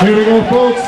Here we go, folks.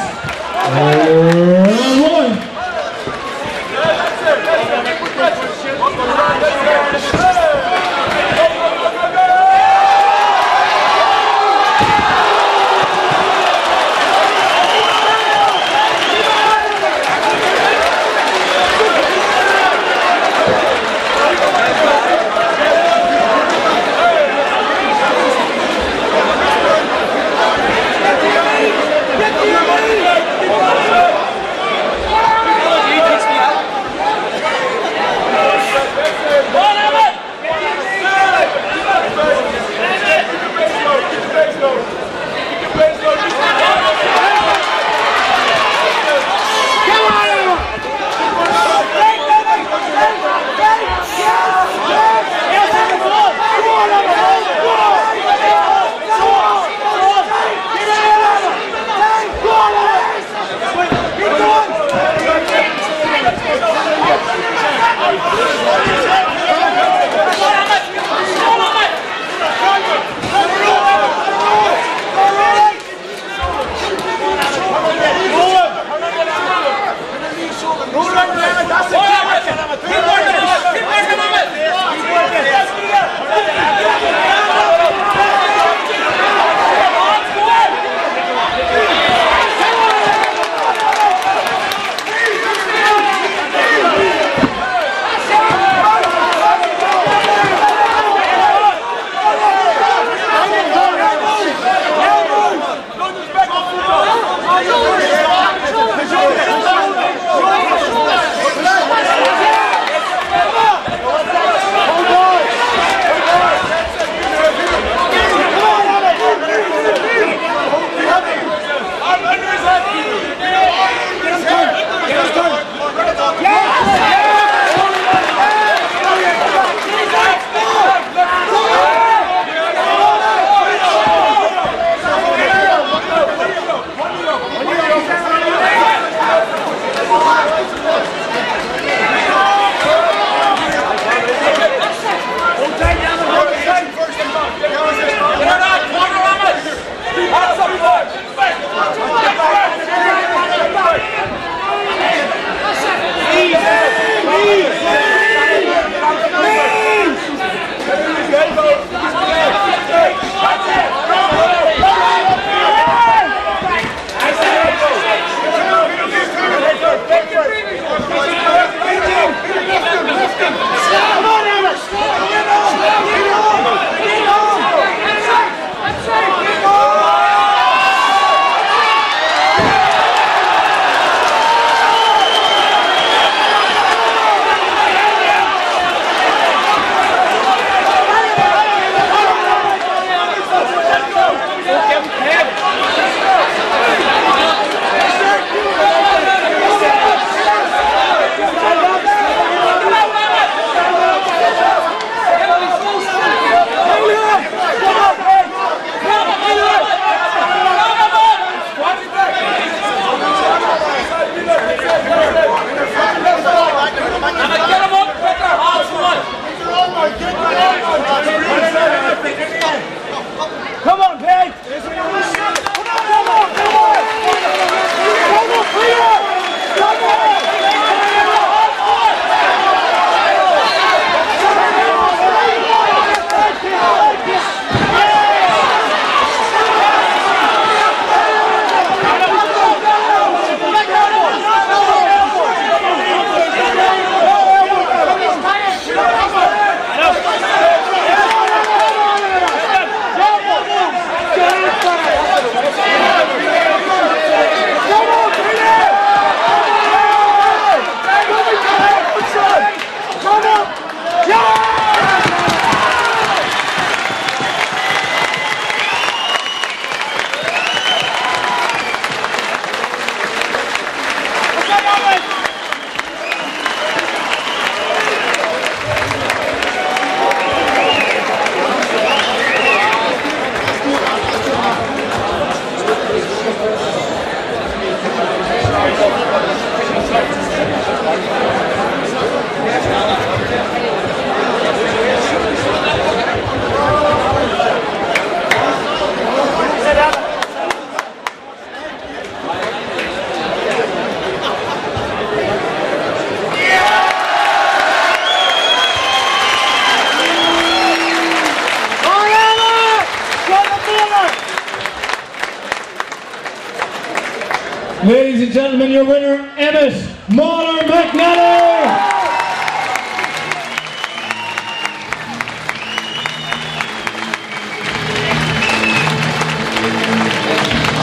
Ladies and gentlemen, your winner, Emmet Mauler McNally.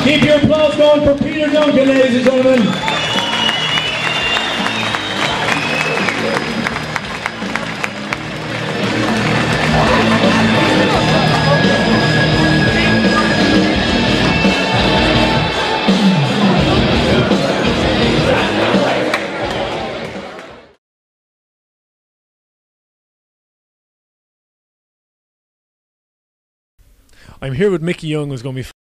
Keep your applause going for Peter Duncan, ladies and gentlemen. I'm here with Mickey Young, who's going to be